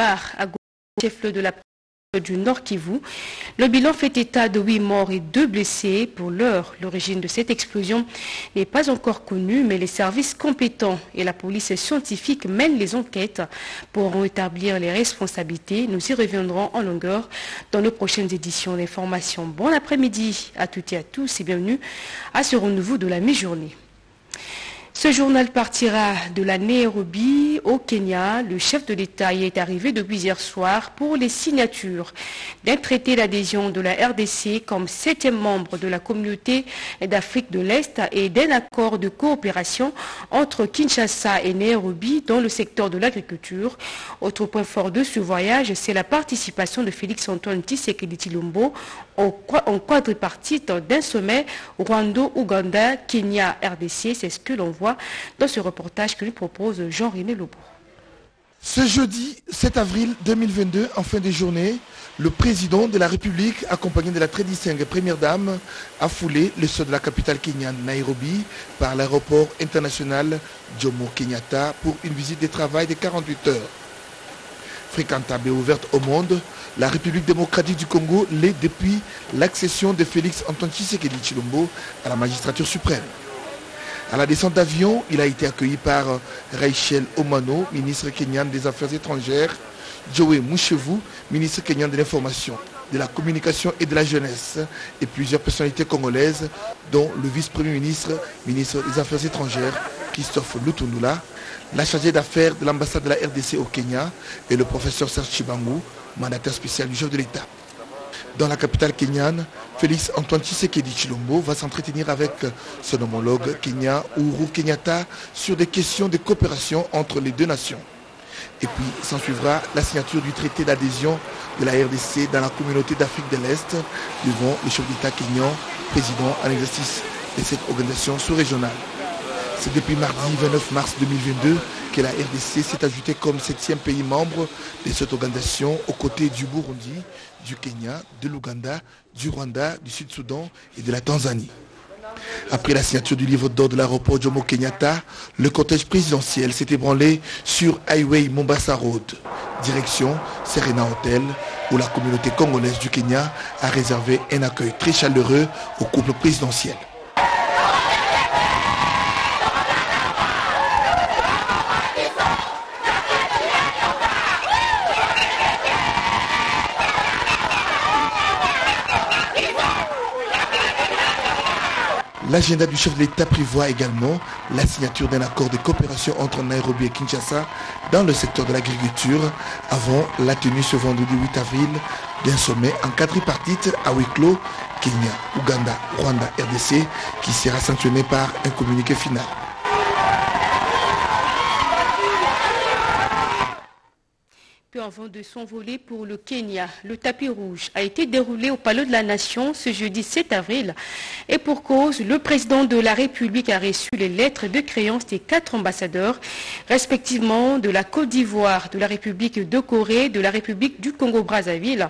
Bar, à chef de la du Nord Kivu. Le bilan fait état de 8 morts et 2 blessés. Pour l'heure, l'origine de cette explosion n'est pas encore connue, mais les services compétents et la police scientifique mènent les enquêtes pour établir les responsabilités. Nous y reviendrons en longueur dans nos prochaines éditions d'information. Bon après-midi à toutes et à tous et bienvenue à ce renouveau de la mi-journée. Ce journal partira de la Nairobi au Kenya. Le chef de l'État y est arrivé depuis hier soir pour les signatures d'un traité d'adhésion de la RDC comme septième membre de la communauté d'Afrique de l'Est et d'un accord de coopération entre Kinshasa et Nairobi dans le secteur de l'agriculture. Autre point fort de ce voyage, c'est la participation de Félix-Antoine Tshisekedi Chilombo en quadripartite d'un sommet Rwanda-Ouganda-Kenya-RDC. C'est ce que l'on voit dans ce reportage que lui propose Jean-René Lobo. Ce jeudi 7 avril 2022, en fin de journée, le président de la République, accompagné de la très distinguée première dame, a foulé le sol de la capitale kenyane Nairobi par l'aéroport international Jomo Kenyatta pour une visite de travail de 48 heures. Fréquentable et ouverte au monde, la République démocratique du Congo l'est depuis l'accession de Félix Antoine Tshisekedi Chilombo à la magistrature suprême. À la descente d'avion, il a été accueilli par Rachel Omano, ministre kenyan des Affaires étrangères, Joey Mouchevu, ministre kenyan de l'Information, de la Communication et de la Jeunesse, et plusieurs personnalités congolaises, dont le vice-premier ministre, ministre des Affaires étrangères, Christophe Lutunula, la chargée d'affaires de l'ambassade de la RDC au Kenya et le professeur Serge Chibangu, mandataire spécial du chef de l'État. Dans la capitale kenyane, Félix Antoine Tshisekedi Chilombo va s'entretenir avec son homologue Kenya Uhuru Kenyatta sur des questions de coopération entre les deux nations. Et puis s'ensuivra la signature du traité d'adhésion de la RDC dans la communauté d'Afrique de l'Est devant le chef d'État kenyan, président en exercice de cette organisation sous-régionale. C'est depuis mardi 29 mars 2022 que la RDC s'est ajoutée comme septième pays membre de cette organisation aux côtés du Burundi, du Kenya, de l'Ouganda, du Rwanda, du Sud-Soudan et de la Tanzanie. Après la signature du livre d'or de l'aéroport Jomo Kenyatta, le cortège présidentiel s'est ébranlé sur Highway Mombasa Road, direction Serena Hotel, où la communauté congolaise du Kenya a réservé un accueil très chaleureux au couple présidentiel. L'agenda du chef de l'État prévoit également la signature d'un accord de coopération entre Nairobi et Kinshasa dans le secteur de l'agriculture avant la tenue ce vendredi 8 avril d'un sommet en quadripartite à Wiklo, Kenya, Ouganda, Rwanda, RDC qui sera sanctionné par un communiqué final. Avant de s'envoler pour le Kenya, le tapis rouge a été déroulé au Palais de la Nation ce jeudi 7 avril. Et pour cause, le président de la République a reçu les lettres de créance des quatre ambassadeurs, respectivement de la Côte d'Ivoire, de la République de Corée, de la République du Congo-Brazzaville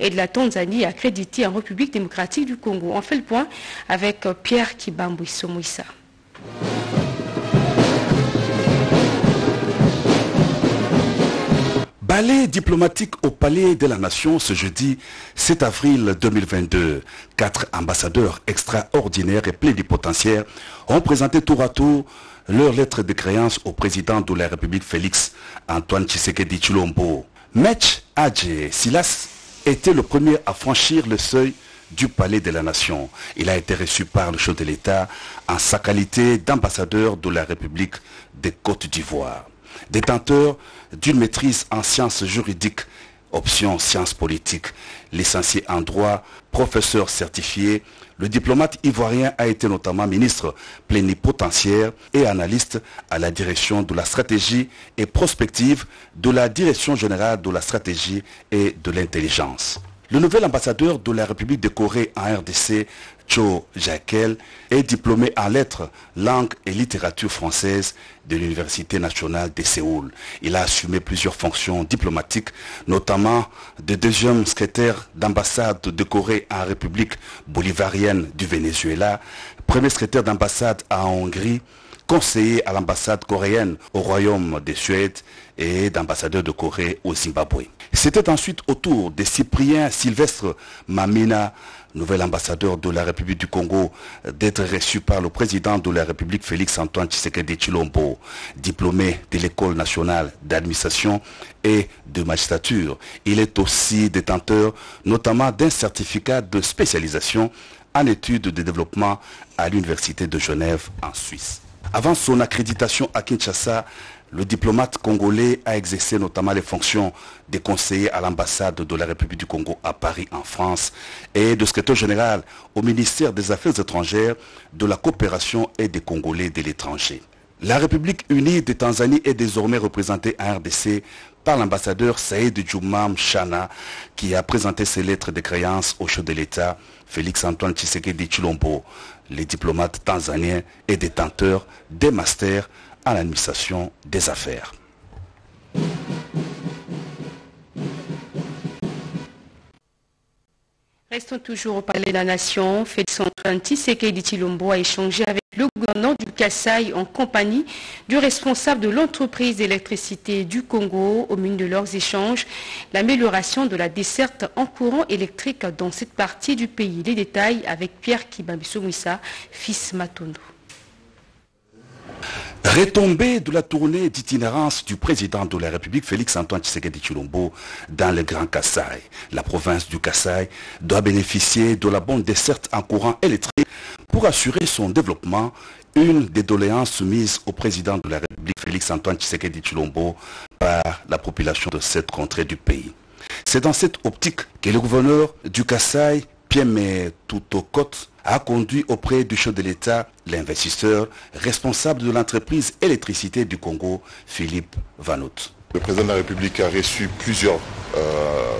et de la Tanzanie accrédités en République démocratique du Congo. On fait le point avec Pierre Kibambou Ballet diplomatique au Palais de la Nation ce jeudi 7 avril 2022. Quatre ambassadeurs extraordinaires et plénipotentiaires ont présenté tour à tour leur lettre de créance au président de la République Félix Antoine Tshisekedi Chulombo. Mech Adje Silas était le premier à franchir le seuil du Palais de la Nation. Il a été reçu par le chef de l'État en sa qualité d'ambassadeur de la République des Côtes d'Ivoire. Détenteur d'une maîtrise en sciences juridiques, option sciences politiques, licencié en droit, professeur certifié, le diplomate ivoirien a été notamment ministre plénipotentiaire et analyste à la direction de la stratégie et prospective de la direction générale de la stratégie et de l'intelligence. Le nouvel ambassadeur de la République de Corée en RDC, Cho Jaquel, est diplômé en lettres, langue et littérature française de l'Université nationale de Séoul. Il a assumé plusieurs fonctions diplomatiques, notamment de deuxième secrétaire d'ambassade de Corée en République bolivarienne du Venezuela, premier secrétaire d'ambassade en Hongrie, conseiller à l'ambassade coréenne au Royaume des Suède et d'ambassadeur de Corée au Zimbabwe. C'était ensuite au tour de Cyprien Sylvestre Mamina, nouvel ambassadeur de la République du Congo, d'être reçu par le président de la République Félix-Antoine Tshisekedi Chilombo, diplômé de l'École nationale d'administration et de magistrature. Il est aussi détenteur notamment d'un certificat de spécialisation en études de développement à l'Université de Genève en Suisse. Avant son accréditation à Kinshasa, le diplomate congolais a exercé notamment les fonctions de conseiller à l'ambassade de la République du Congo à Paris en France et de secrétaire général au ministère des Affaires étrangères, de la coopération et des Congolais de l'étranger. La République unie de Tanzanie est désormais représentée à RDC par l'ambassadeur Saïd Djoumam Chana qui a présenté ses lettres de créance au chef de l'État Félix-Antoine Tshisekedi Chilombo. Les diplomates tanzaniens et détenteurs des masters à l'administration des affaires. Restons toujours au Palais de la Nation. Félix Antoine Tshisekedi Chilombo a échangé avec le gouverneur du Kassai en compagnie du responsable de l'entreprise d'électricité du Congo au mine de leurs échanges, l'amélioration de la desserte en courant électrique dans cette partie du pays. Les détails avec Pierre Kibambiso Mouissa, fils Matondo. Retombée de la tournée d'itinérance du président de la République Félix-Antoine Tshisekedi Chilombo dans le Grand Kassai. La province du Kassai doit bénéficier de la bonne desserte en courant électrique pour assurer son développement, une des doléances soumises au président de la République Félix-Antoine Tshisekedi Chilombo par la population de cette contrée du pays. C'est dans cette optique que le gouverneur du Kassai, Pierre Toutokot, a conduit auprès du chef de l'État l'investisseur responsable de l'entreprise électricité du Congo, Philippe Vanout. Le président de la République a reçu plusieurs euh,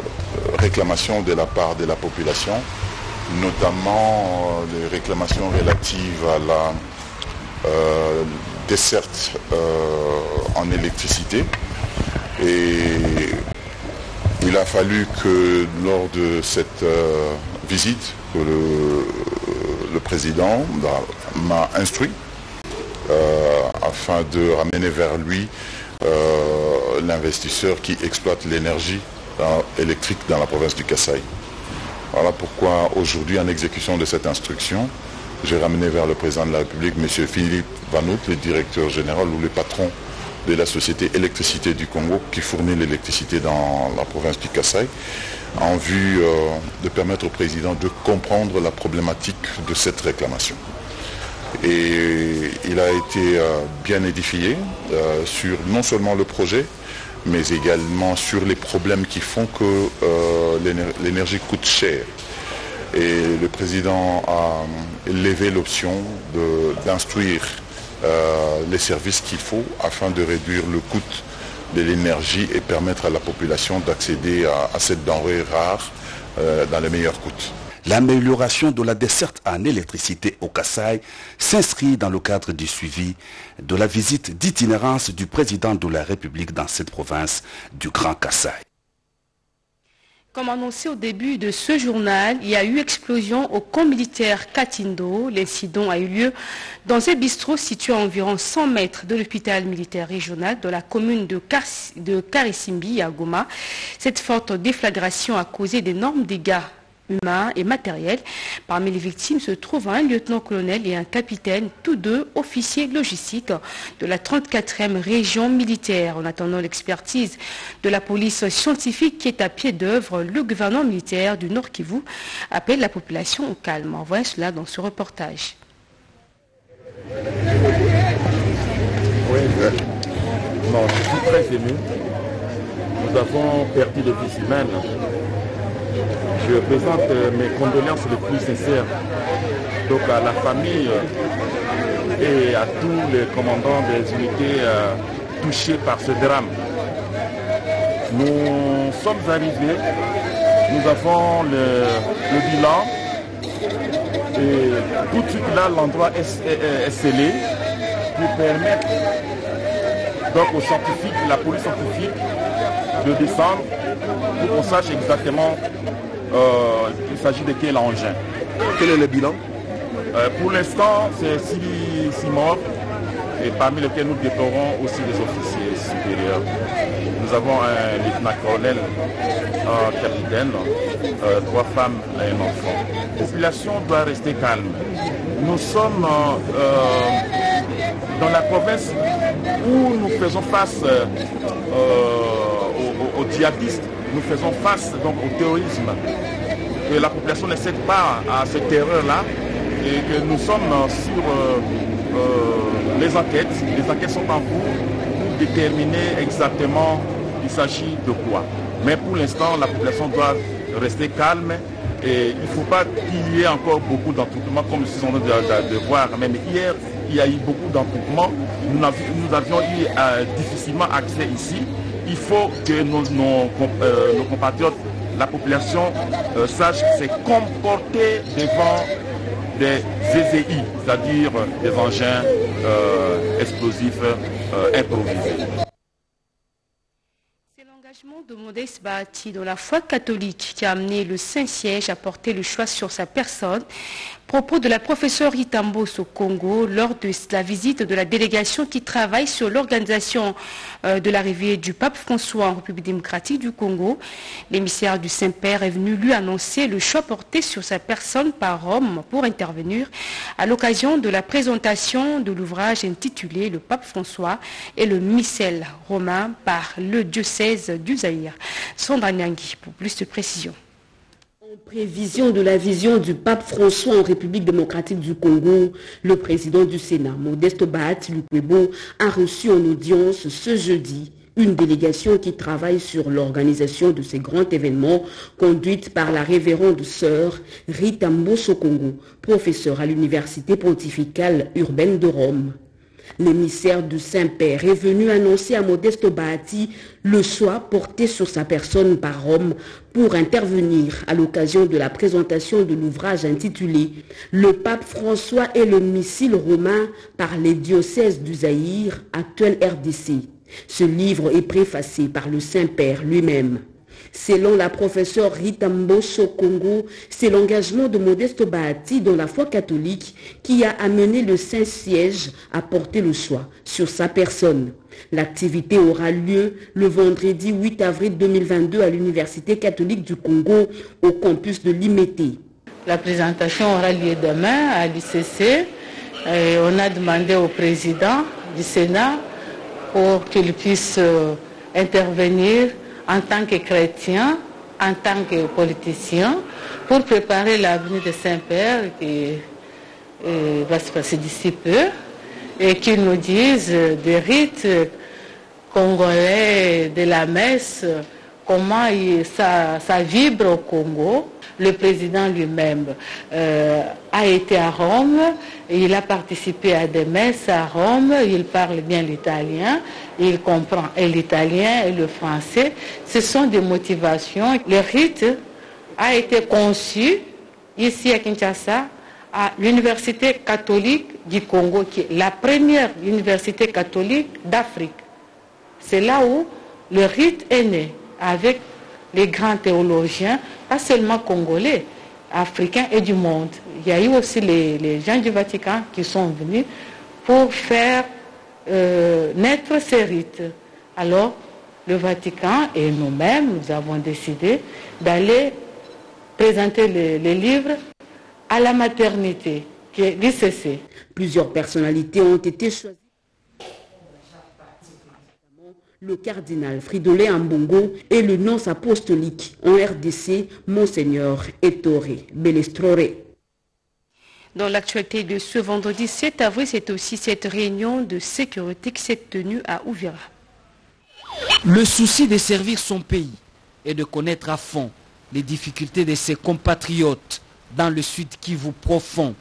réclamations de la part de la population, notamment les réclamations relatives à la euh, desserte euh, en électricité. Et il a fallu que lors de cette visite, que le, le président m'a instruit afin de ramener vers lui l'investisseur qui exploite l'énergie électrique dans la province du Kassai. Voilà pourquoi aujourd'hui, en exécution de cette instruction, j'ai ramené vers le président de la République, M. Philippe Vanout, le directeur général ou le patron de la société Électricité du Congo qui fournit l'électricité dans la province du Kassai, en vue de permettre au président de comprendre la problématique de cette réclamation. Et il a été bien édifié sur non seulement le projet, mais également sur les problèmes qui font que l'énergie coûte cher. Et le président a levé l'option d'instruire les services qu'il faut afin de réduire le coût de l'énergie et permettre à la population d'accéder à, cette denrée rare dans les meilleurs coûts. L'amélioration de la desserte en électricité au Kassai s'inscrit dans le cadre du suivi de la visite d'itinérance du président de la République dans cette province du Grand Kassai. Comme annoncé au début de ce journal, il y a eu explosion au camp militaire Katindo. L'incident a eu lieu dans un bistrot situé à environ 100 mètres de l'hôpital militaire régional de la commune de, Karissimbi à Goma. Cette forte déflagration a causé d'énormes dégâts humains et matériels. Parmi les victimes se trouvent un lieutenant-colonel et un capitaine, tous deux officiers logistiques de la 34e région militaire. En attendant l'expertise de la police scientifique qui est à pied d'œuvre, le gouvernement militaire du Nord Kivu appelle la population au calme. On voit cela dans ce reportage. Bon, je suis très ému. Nous avons perdu des vies humaines je présente mes condoléances les plus sincères donc à la famille et à tous les commandants des unités touchés par ce drame. Nous sommes arrivés, nous avons le, bilan et tout de suite là l'endroit est, scellé pour permettre donc aux scientifiques, la police scientifique de descendre pour qu'on sache exactement euh, il s'agit de quel engin. Quel est le bilan? Euh, Pour l'instant, c'est 6 morts et parmi lesquels nous déplorons aussi des officiers supérieurs. Nous avons un lieutenant-colonel, un capitaine, euh, trois femmes et un enfant. La population doit rester calme. Nous sommes dans la province où nous faisons face euh, aux, djihadistes, nous faisons face donc au terrorisme. Que la population ne cède pas à cette terreur-là et que nous sommes sur les enquêtes. Les enquêtes sont en cours pour déterminer exactement il s'agit de quoi. Mais pour l'instant, la population doit rester calme et il ne faut pas qu'il y ait encore beaucoup d'entroupements comme nous sommes de, de, voir. Même hier, il y a eu beaucoup d'entroupements. Nous, avions eu euh, difficilement accès ici. Il faut que nos, euh, compatriotes, la population, euh, sache se comporter devant des EZI, c'est-à-dire des engins explosifs improvisés. De Modeste dans la foi catholique qui a amené le Saint-Siège à porter le choix sur sa personne propos de la professeure Itambos au Congo lors de la visite de la délégation qui travaille sur l'organisation euh, de l'arrivée du pape François en République démocratique du Congo. L'émissaire du Saint-Père est venu lui annoncer le choix porté sur sa personne par Rome pour intervenir à l'occasion de la présentation de l'ouvrage intitulé Le pape François et le missel romain par le diocèse du Zaïre. Sandra Nyangui pour plus de précisions. Prévision de la vision du pape François en République démocratique du Congo, le président du Sénat, Modeste Bahati Lukwebo, a reçu en audience ce jeudi une délégation qui travaille sur l'organisation de ces grands événements conduite par la révérende sœur Rita Mboso-Congo, professeure à l'Université pontificale urbaine de Rome. L'émissaire du Saint-Père est venu annoncer à Modeste Bahati le choix porté sur sa personne par Rome pour intervenir à l'occasion de la présentation de l'ouvrage intitulé Le pape François et le missile romain par les diocèses du Zaïre, actuel RDC. Ce livre est préfacé par le Saint-Père lui-même. Selon la professeure Rita Mboso Congo, c'est l'engagement de Modeste Bahati dans la foi catholique qui a amené le Saint-Siège à porter le choix sur sa personne. L'activité aura lieu le vendredi 8 avril 2022 à l'Université catholique du Congo au campus de Limete. La présentation aura lieu demain à l'ICC. On a demandé au président du Sénat pour qu'il puisse euh, intervenir en tant que chrétien, en tant que politicien, pour préparer l'avenir de Saint-Père qui euh, va se passer d'ici peu, et qu'il nous dise des rites congolais de la messe, comment ça vibre au Congo, le président lui-même euh, a été à Rome, il a participé à des messes à Rome, il parle bien l'italien, il comprend l'italien et le français. Ce sont des motivations. Le rite a été conçu ici à Kinshasa à l'Université catholique du Congo, qui est la première université catholique d'Afrique. C'est là où le rite est né, avec les grands théologiens, pas seulement congolais, africains et du monde. Il y a eu aussi les, gens du Vatican qui sont venus pour faire euh, naître ces rites. Alors, le Vatican et nous-mêmes, nous avons décidé d'aller présenter les, livres à la maternité, qui est l'ICC. Plusieurs personnalités ont été choisies le cardinal Fridolin Ambongo et le nonce apostolique en RDC, Monseigneur Ettore Belestrore. Dans l'actualité de ce vendredi 7 avril, c'est aussi cette réunion de sécurité qui s'est tenue à Ouvira. Le souci de servir son pays et de connaître à fond les difficultés de ses compatriotes dans le sud Kivu profond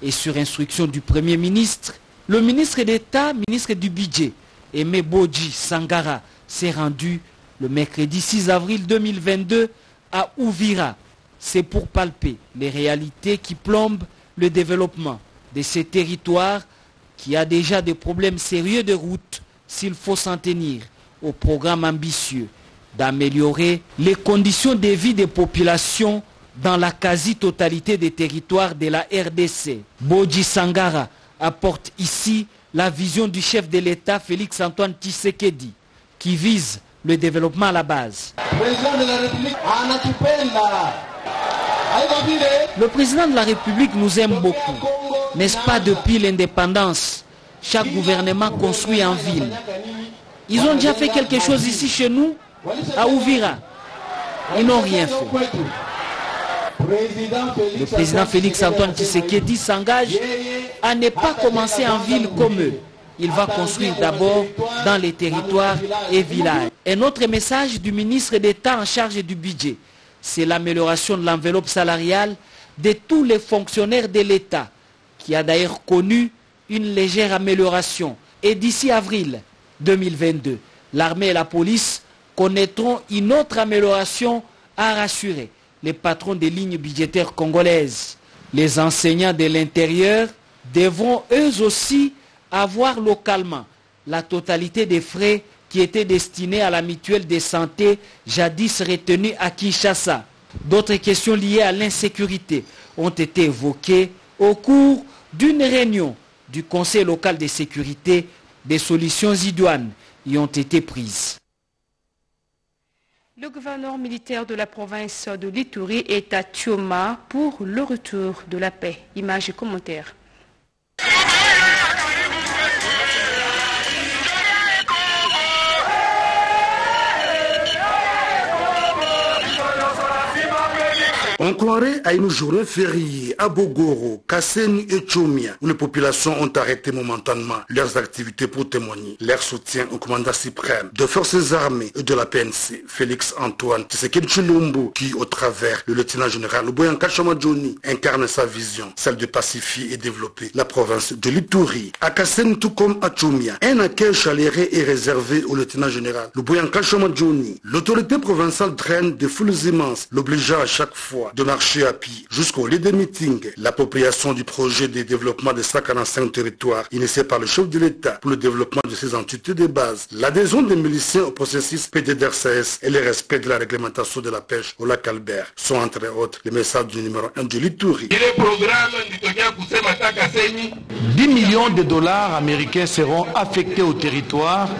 et sur instruction du Premier ministre, le ministre d'État, ministre du Budget, Aimé Bodji Sangara s'est rendu le mercredi 6 avril 2022 à Ouvira. C'est pour palper les réalités qui plombent le développement de ces territoires qui a déjà des problèmes sérieux de route s'il faut s'en tenir au programme ambitieux d'améliorer les conditions de vie des populations dans la quasi-totalité des territoires de la RDC. Bodji Sangara apporte ici la vision du chef de l'État Félix Antoine Tshisekedi qui vise le développement à la base. Le président de la République nous aime beaucoup. N'est-ce pas depuis l'indépendance? Chaque gouvernement construit en ville. Ils ont déjà fait quelque chose ici chez nous, à Ouvira. Ils n'ont rien fait. Le président Félix Antoine Tshisekedi s'engage à ne pas commencer en ville comme eux. Il va construire d'abord dans les territoires et villages. Un autre message du ministre d'État en charge du budget, c'est l'amélioration de l'enveloppe salariale de tous les fonctionnaires de l'État, qui a d'ailleurs connu une légère amélioration. Et d'ici avril 2022, l'armée et la police connaîtront une autre amélioration à rassurer les patrons des lignes budgétaires congolaises. Les enseignants de l'intérieur devront eux aussi avoir localement la totalité des frais qui étaient destinés à la mutuelle de santé jadis retenue à Kinshasa. D'autres questions liées à l'insécurité ont été évoquées au cours d'une réunion du Conseil local de sécurité. Des solutions idoines y ont été prises. Le gouverneur militaire de la province de l'Ituri est à Tioma pour le retour de la paix. Images et commentaires. On croirait à une journée fériée à Bogoro, Kasseni et Chomia, où les populations ont arrêté momentanément leurs activités pour témoigner leur soutien au commandant suprême de forces armées et de la PNC, Félix Antoine Tshisekedi Chilombo, qui, au travers le lieutenant général Boyanka Johnny, incarne sa vision, celle de pacifier et développer la province de l'Ituri. À Kasseni, tout comme à Chomia, un accueil chaleureux est réservé au lieutenant général Boyanka Johnny. L'autorité provinciale draine des foules immenses, l'obligeant à chaque fois de marcher à pied jusqu'au lieu des meetings. L'appropriation du projet de développement de 145 territoires initié par le chef de l'État pour le développement de ces entités de base. L'adhésion des miliciens au processus PDDRCS et le respect de la réglementation de la pêche au lac Albert sont entre autres les messages du numéro 1 de l'Ituri. 10 millions de dollars américains seront affectés au territoire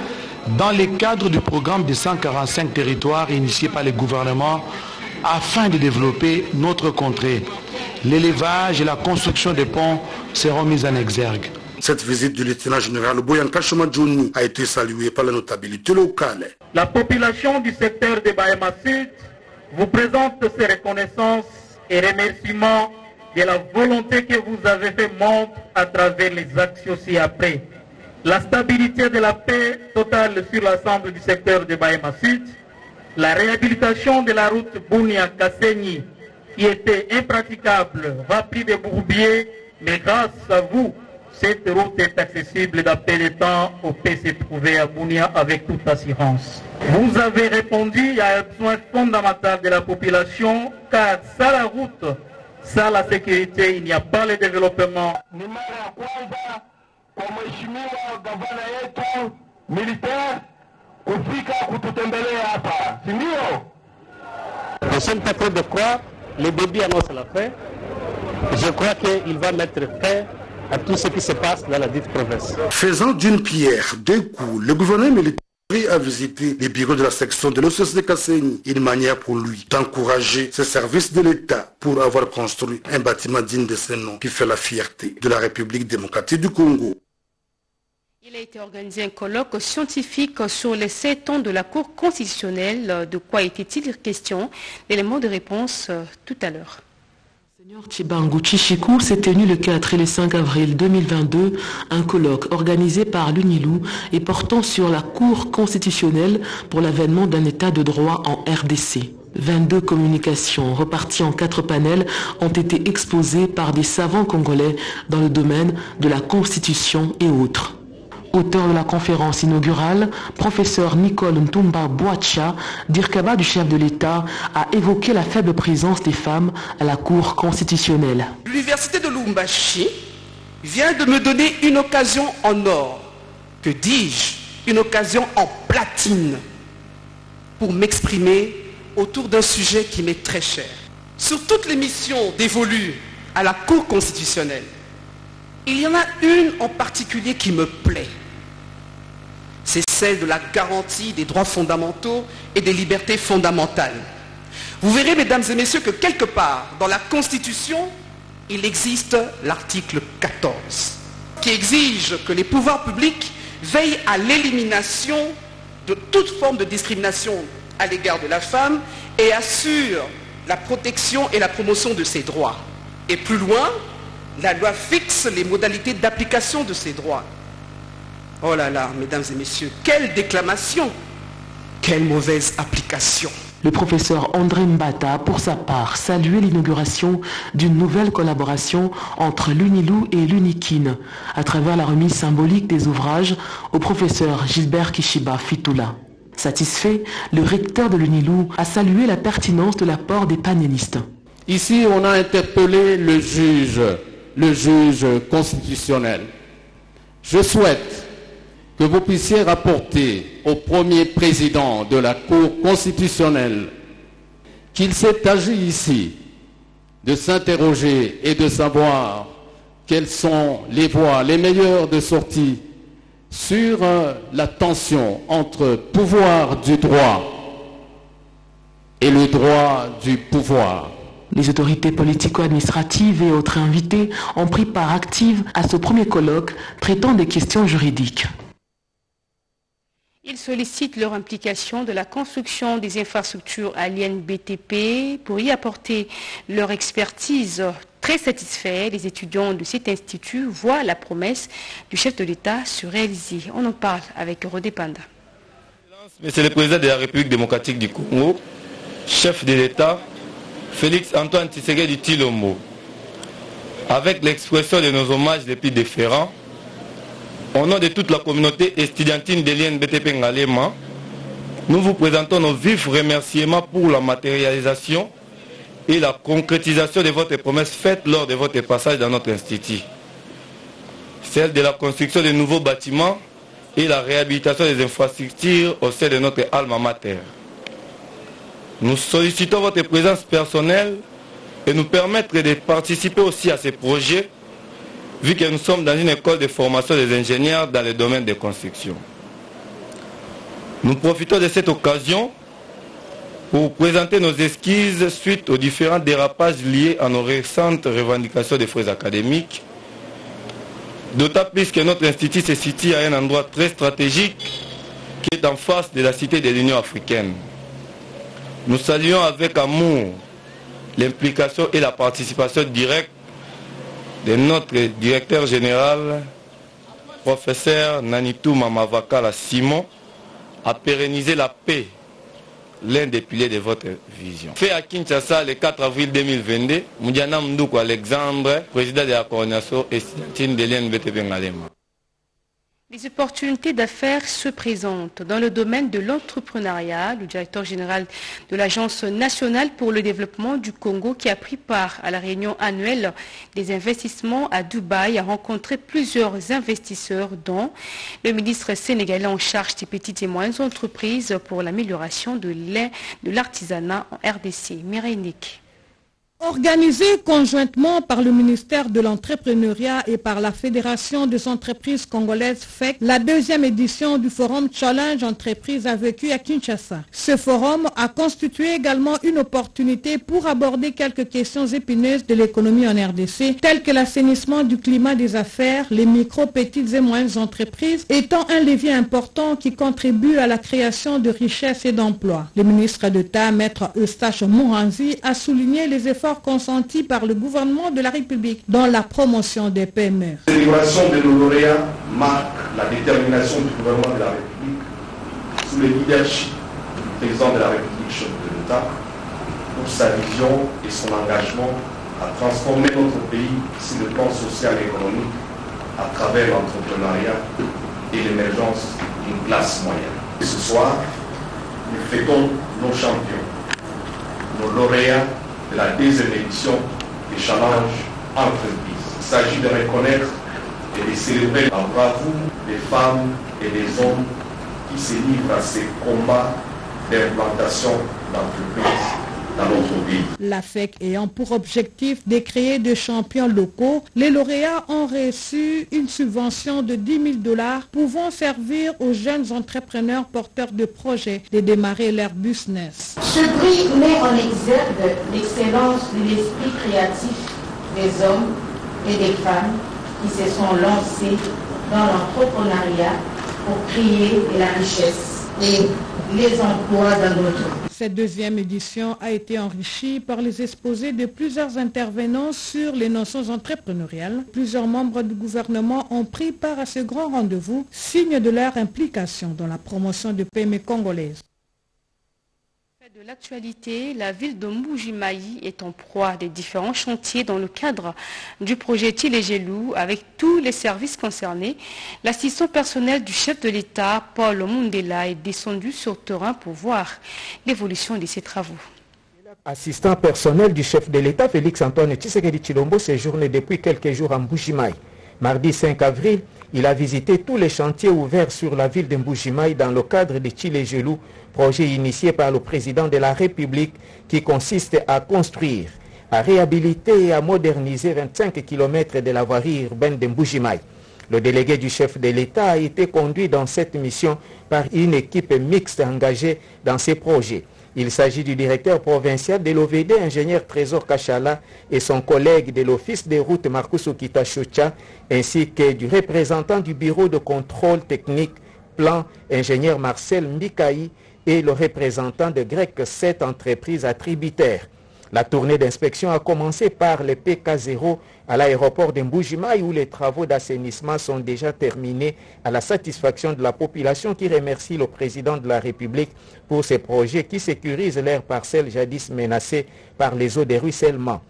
dans le cadre du programme des 145 territoires initié par le gouvernement afin de développer notre contrée. L'élevage et la construction des ponts seront mis en exergue. Cette visite du lieutenant général Boyanka Johnny a été saluée par la notabilité locale. La population du secteur de Bahama Sud vous présente ses reconnaissances et remerciements de la volonté que vous avez fait montre à travers les actions ci-après. La stabilité de la paix totale sur l'ensemble du secteur de Bahama Sud la réhabilitation de la route Bounia-Kassenyi, qui était impraticable, va pris de bourbiers, mais grâce à vous, cette route est accessible d'après le temps au se trouver à Bounia avec toute assurance. Vous avez répondu à un besoin fondamental de la population, car sans la route, sans la sécurité, il n'y a pas le développement. Kufika kututembelea hapa, si ndio? De croire, le début annonce la fin. Je crois qu'il va mettre fin à tout ce qui se passe dans la dite province. Faisant d'une pierre deux coups, le gouverneur militaire a visité les bureaux de la section de l'OCS de Kasséni, une manière pour lui d'encourager ses services de l'État pour avoir construit un bâtiment digne de ce nom qui fait la fierté de la République démocratique du Congo. Il a été organisé un colloque scientifique sur les sept ans de la Cour constitutionnelle. De quoi était-il question? L'élément de réponse euh, tout à l'heure. Seigneur Chibangu Chichikou s'est tenu le 4 et le 5 avril 2022 un colloque organisé par l'UNILU et portant sur la Cour constitutionnelle pour l'avènement d'un état de droit en RDC. 22 communications reparties en quatre panels ont été exposées par des savants congolais dans le domaine de la Constitution et autres. Auteur de la conférence inaugurale, professeur Nicole Ntumba Boacha, Dirkaba du chef de l'État, a évoqué la faible présence des femmes à la Cour constitutionnelle. L'université de Lumbashi vient de me donner une occasion en or, que dis-je, une occasion en platine, pour m'exprimer autour d'un sujet qui m'est très cher. Sur toutes les missions dévolues à la Cour constitutionnelle, Il y en a une en particulier qui me plaît. C'est celle de la garantie des droits fondamentaux et des libertés fondamentales. Vous verrez, mesdames et messieurs, que quelque part dans la Constitution, il existe l'article 14 qui exige que les pouvoirs publics veillent à l'élimination de toute forme de discrimination à l'égard de la femme et assure la protection et la promotion de ses droits. Et plus loin, la loi fixe les modalités d'application de ces droits. Oh là là, mesdames et messieurs, quelle déclamation Quelle mauvaise application le professeur André Mbata, pour sa part, saluait l'inauguration d'une nouvelle collaboration entre l'UNILU et l'UNIKIN à travers la remise symbolique des ouvrages au professeur Gilbert Kishiba Fitula. Satisfait, le recteur de l'UNILU a salué la pertinence de l'apport des panélistes. Ici, on a interpellé le juge, le juge constitutionnel. Je souhaite que vous puissiez rapporter au premier président de la Cour constitutionnelle qu'il s'est agi ici de s'interroger et de savoir quelles sont les voies les meilleures de sortie sur euh, la tension entre pouvoir du droit et le droit du pouvoir. Les autorités politico-administratives et autres invités ont pris part active à ce premier colloque traitant des questions juridiques. Ils sollicitent leur implication de la construction des infrastructures à l'INBTP pour y apporter leur expertise. Très satisfaits, les étudiants de cet institut voient la promesse du chef de l'État se réaliser. On en parle avec Rodé Panda. Monsieur le Président de la République démocratique du Congo, chef de l'État, Félix Antoine Tshisekedi Tilombo, avec l'expression de nos hommages les plus différents, au nom de toute la communauté estudiantine de l'INBTP Ngalema, nous vous présentons nos vifs remerciements pour la matérialisation et la concrétisation de votre promesse faite lors de votre passage dans notre institut. Celle de la construction de nouveaux bâtiments et la réhabilitation des infrastructures au sein de notre alma mater. Nous sollicitons votre présence personnelle et nous permettre de participer aussi à ces projets vu que nous sommes dans une école de formation des ingénieurs dans le domaine des constructions. Nous profitons de cette occasion pour présenter nos esquisses suite aux différents dérapages liés à nos récentes revendications des frais académiques, d'autant plus que notre institut se situe à un endroit très stratégique qui est en face de la cité de l'Union africaine. Nous saluons avec amour l'implication et la participation directe de notre directeur général, professeur Nanitou Mamavakala Simon, à pérenniser la paix, l'un des piliers de votre vision. Fait à Kinshasa le 4 avril 2022, Moudiana Mdoukou Alexandre, président de la coordination estudiantine de l'INBTB Ngalema. Les opportunités d'affaires se présentent dans le domaine de l'entrepreneuriat. Le directeur général de l'Agence nationale pour le développement du Congo qui a pris part à la réunion annuelle des investissements à Dubaï a rencontré plusieurs investisseurs dont le ministre sénégalais en charge des petites et moyennes entreprises pour l'amélioration de l'artisanat en RDC. Mireille. Organisé conjointement par le ministère de l'Entrepreneuriat et par la Fédération des entreprises congolaises FEC, la deuxième édition du Forum Challenge Entreprise a vécu à Kinshasa. Ce forum a constitué également une opportunité pour aborder quelques questions épineuses de l'économie en RDC, telles que l'assainissement du climat des affaires, les micro, petites et moyennes entreprises étant un levier important qui contribue à la création de richesses et d'emplois. Le ministre d'État, Maître Eustache Mouranzi, a souligné les efforts consentis par le gouvernement de la République dans la promotion des PME. Célébration de nos lauréats marque la détermination du gouvernement de la République sous le leadership du président de la République, chef de l'État, pour sa vision et son engagement à transformer notre pays sur le plan social et économique à travers l'entrepreneuriat et l'émergence d'une classe moyenne. Et ce soir, nous fêtons nos champions, nos lauréats la deuxième des challenges entreprises. Il s'agit de reconnaître et de célébrer la bravoure des femmes et des hommes qui se livrent à ces combats d'implantation d'entreprises. La FEC ayant pour objectif de créer des champions locaux, les lauréats ont reçu une subvention de 10 000 dollars pouvant servir aux jeunes entrepreneurs porteurs de projets de démarrer leur business. Ce prix met en exergue l'excellence de l'esprit créatif des hommes et des femmes qui se sont lancés dans l'entrepreneuriat pour créer de la richesse et les emplois dans notre pays. Cette deuxième édition a été enrichie par les exposés de plusieurs intervenants sur les notions entrepreneuriales. Plusieurs membres du gouvernement ont pris part à ce grand rendez-vous, signe de leur implication dans la promotion de PME congolaises. De l'actualité, la ville de Mbujimaï est en proie des différents chantiers dans le cadre du projet Tilégelou avec tous les services concernés. L'assistant personnel du chef de l'État, Paul Mundela, est descendu sur terrain pour voir l'évolution de ses travaux. Assistant personnel du chef de l'État, Félix Antoine Tshisekedi Chilombo, séjourne depuis quelques jours à Mbujimaï. Mardi 5 avril, il a visité tous les chantiers ouverts sur la ville de Mbujimaï dans le cadre de Tilégelou, projet initié par le président de la République qui consiste à construire, à réhabiliter et à moderniser 25 km de la voirie urbaine de Mbujimaï. Le délégué du chef de l'État a été conduit dans cette mission par une équipe mixte engagée dans ces projets. Il s'agit du directeur provincial de l'OVD, ingénieur Trésor Kachala, et son collègue de l'Office des routes Marcus Okitachocha, ainsi que du représentant du bureau de contrôle technique plan, ingénieur Marcel Mikaï, et le représentant de Grec 7 entreprises attributaires. La tournée d'inspection a commencé par le PK0 à l'aéroport de Mbujimaï où les travaux d'assainissement sont déjà terminés à la satisfaction de la population qui remercie le président de la République pour ces projets qui sécurisent leurs parcelles jadis menacées par les eaux de ruissellement.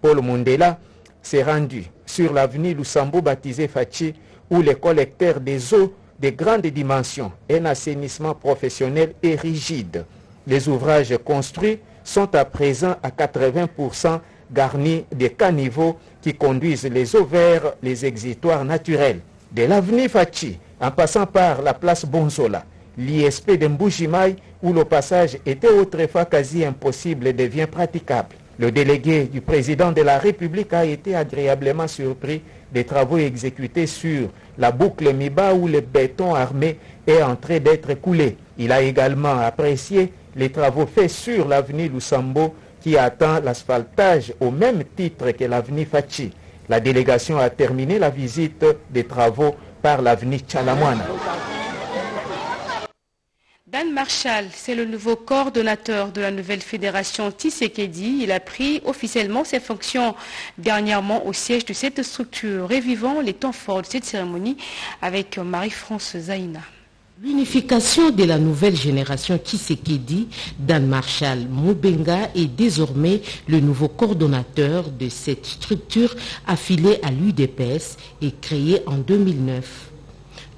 Paul Mundela s'est rendu sur l'avenue Lusambo baptisé Fachi où les collecteurs des eaux de grandes dimensions, un assainissement professionnel et rigide. Les ouvrages construits sont à présent à 80% garnis de caniveaux qui conduisent les eaux vers les exutoires naturels. De l'avenue Fachi, en passant par la place Bonzola, l'ISP de Mbujimaï, où le passage était autrefois quasi impossible, devient praticable. Le délégué du président de la République a été agréablement surpris des travaux exécutés sur la boucle Miba où le béton armé est en train d'être coulé. Il a également apprécié les travaux faits sur l'avenue Lusambo qui attend l'asphaltage au même titre que l'avenue Fachi. La délégation a terminé la visite des travaux par l'avenue Chalamwana. Dan Marshall, c'est le nouveau coordonnateur de la nouvelle fédération Tshisekedi. Il a pris officiellement ses fonctions dernièrement au siège de cette structure, révivant les temps forts de cette cérémonie avec Marie-France Zaina. L'unification de la nouvelle génération Tshisekedi, Dan Marshall Moubenga est désormais le nouveau coordonnateur de cette structure affiliée à l'UDPS et créée en 2009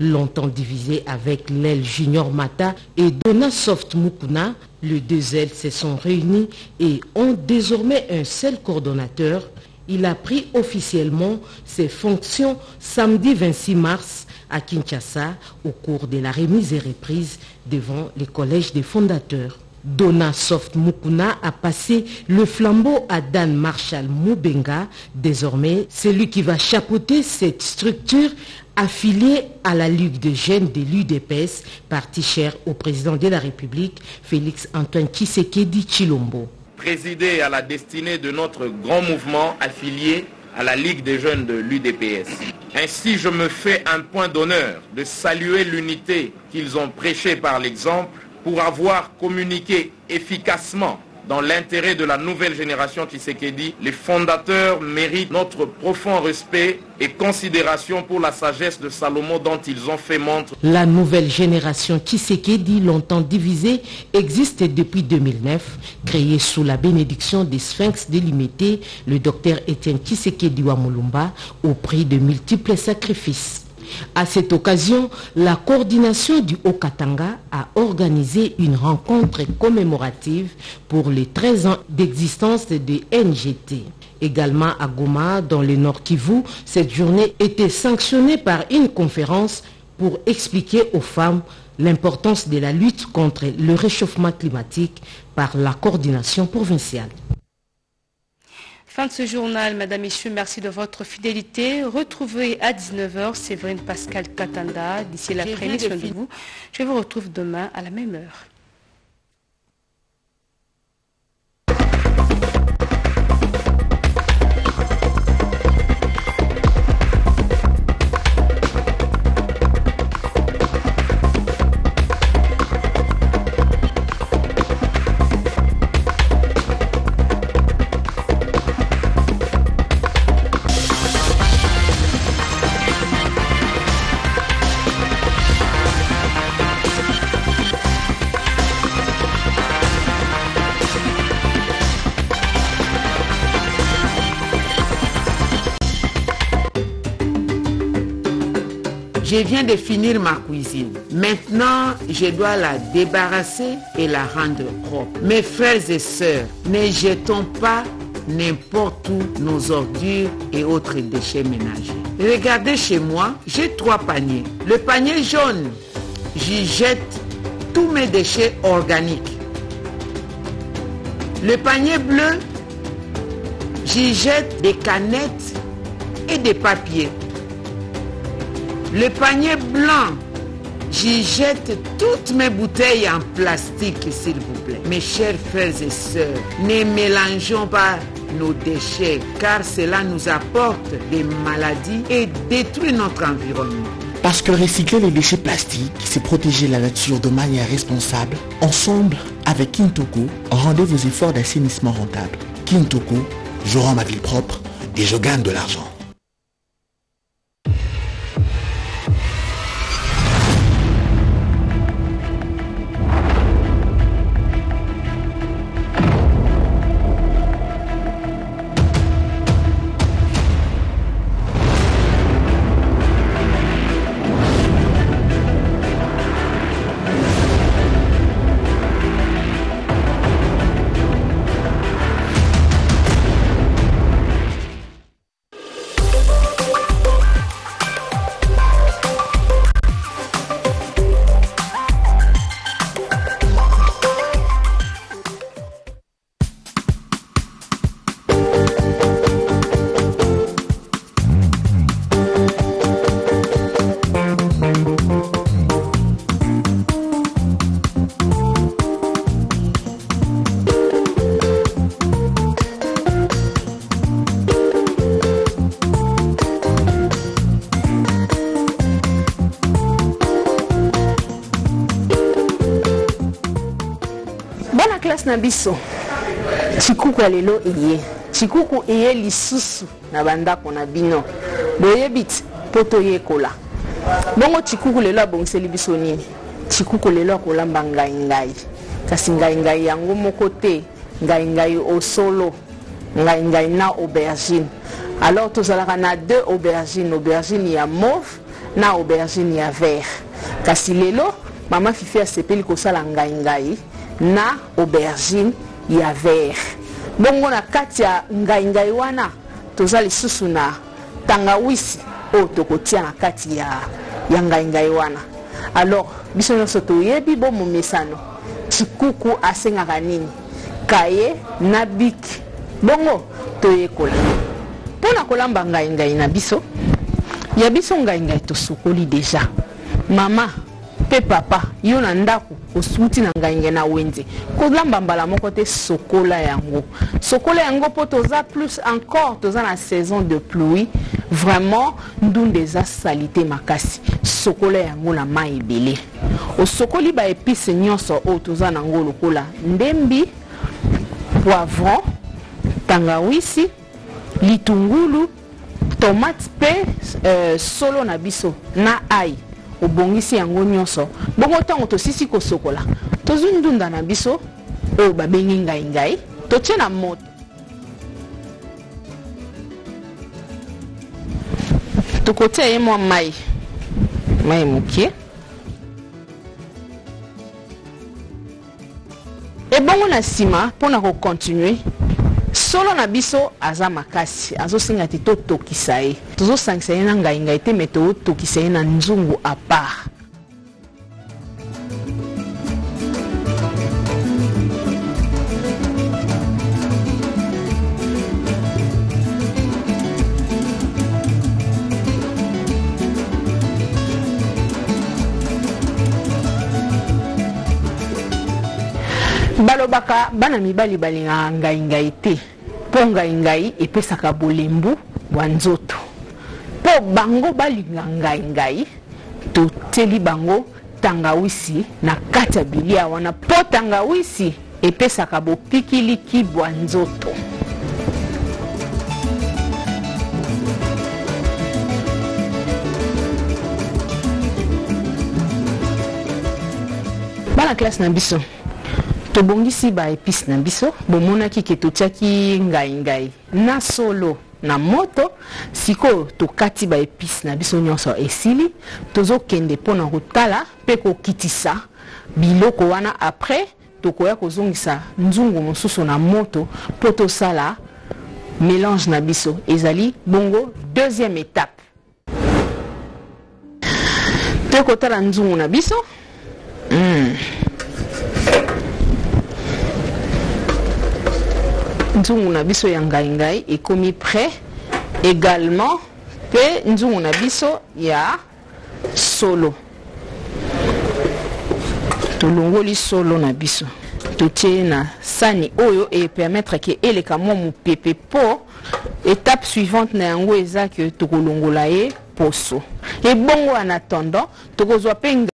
longtemps divisé avec l'aile Junior Mata et Donna Soft Mukuna, les deux ailes se sont réunies et ont désormais un seul coordonnateur. Il a pris officiellement ses fonctions samedi 26 mars à Kinshasa au cours de la remise et reprise devant les collèges des fondateurs. Donna Soft Mukuna a passé le flambeau à Dan Marshall Mubenga. Désormais, c'est lui qui va chapeauter cette structure affiliée à la Ligue des jeunes de l'UDPS, parti cher au président de la République, Félix Antoine Tshisekedi Chilombo. Présider à la destinée de notre grand mouvement affilié à la Ligue des jeunes de l'UDPS. Ainsi, je me fais un point d'honneur de saluer l'unité qu'ils ont prêchée par l'exemple pour avoir communiqué efficacement dans l'intérêt de la nouvelle génération Tshisekedi, les fondateurs méritent notre profond respect et considération pour la sagesse de Salomon dont ils ont fait montre. La nouvelle génération Tshisekedi, longtemps divisée, existe depuis 2009. Créée sous la bénédiction des Sphinx délimités, le docteur Étienne Tshisekedi Wamulumba, au prix de multiples sacrifices. À cette occasion, la coordination du Haut-Katanga a organisé une rencontre commémorative pour les 13 ans d'existence de NGT. Également à Goma, dans le Nord Kivu, cette journée était sanctionnée par une conférence pour expliquer aux femmes l'importance de la lutte contre le réchauffement climatique par la coordination provinciale. Fin de ce journal, Madame, Messieurs, merci de votre fidélité. Retrouvez à 19h Séverine Pascal Katanda. D'ici l'après-midi, de vous. Je vous retrouve demain à la même heure. Je viens de finir ma cuisine. Maintenant, je dois la débarrasser et la rendre propre. Mes frères et sœurs, ne jetons pas n'importe où nos ordures et autres déchets ménagers. Regardez chez moi, j'ai trois paniers. Le panier jaune, j'y jette tous mes déchets organiques. Le panier bleu, j'y jette des canettes et des papiers. Le panier blanc, j'y jette toutes mes bouteilles en plastique, s'il vous plaît. Mes chers frères et sœurs, ne mélangeons pas nos déchets, car cela nous apporte des maladies et détruit notre environnement. Parce que recycler les déchets plastiques, c'est protéger la nature de manière responsable. Ensemble, avec Kintoko, rendez vos efforts d'assainissement rentables. Kintoko, je rends ma ville propre et je gagne de l'argent. Na biso. Chikuku ya lelo eye. Chikuku eye lisusu na bandako na bino. Boyebi ti mpo toyekola bongo chikuku lelo abongiseli biso nini? Chikuku lelo akolamba ngaingai. Kasi ngaingai yango moko te. Ngaingai osolo ngaingai na aubergine. Alors tozalaka na deux aubergine aubergine ya mauve na aubergine ya vert. Kasi lelo mama fifi asepeli kosala ngaingai na aubergine ya vert bongo na kati ya ngaingai wana toza lisusu na tangawisi oyo tokotia na kati ya, ya ngaingai wana. Alors biso nyonso toyebi bomomesano chikuku asengaka nini? Kaye na biki bongo toyekola mpo na kolamba ngaingai na biso ya biso ngaingai tosukoli deja. Mama mpe papa yo na ndako osuti na ngaingai na wenze. Kolamba mbala moko te sokola yango. Sokola yango mpo toza plus encore toza na saison de pluie. Vraiment ndunda eza sali te makasi. Sokola yango na mai ebele. Osokoli baepice nyonso oyo toza nango lokola ndembi poivron tangawisi litungulu tomate mpe euh, solo na biso na ai obongisi yango nyonso. Bongo ntango tosisi kosokola tozwi ndunda na biso oyo babengi ngaingai totie na moto tokotia ye mwa mai mai mokie. Ebongo na nsima mpona kokontinue solo na biso aza makasi. Azosenga te totokisa ye. Tozosangisa ye na ngaingai te me totokisa ye na nzungu apart balobaka bana mibali balingaka ngaingai te. Mpo ngaingai epesaka bolembu bwa nzoto. Mpo bango balinga ngaingai totieli bango tangawisi na kati ya bilia wana. Mpo tangawisi epesaka bopikiliki bwa nzoto. Bana classe na biso tobongisi baepice na biso bomonaki ke totiaki ngaingai na solo na moto sikoyo tokati baepice na biso nyonso esili tozokende mpona kotala mpe kokitisa biloko wana. Après tokoya kozongisa nzungu mosusu na moto mpo tosala mélange na biso. Ezali bongo deuxième étape. Tokotala nzungu na biso. Mm. Nzungu na biso ya ngaingai ekomi prêt également mpe nzungu na biso ya solo. Tolongoli solo na biso. Totie na sani oyo epermettreke eleka mwa mopepe mpo étape suivante na yango eza ke tokolongola ye poso. Ebongo en attendant tokozwa mpe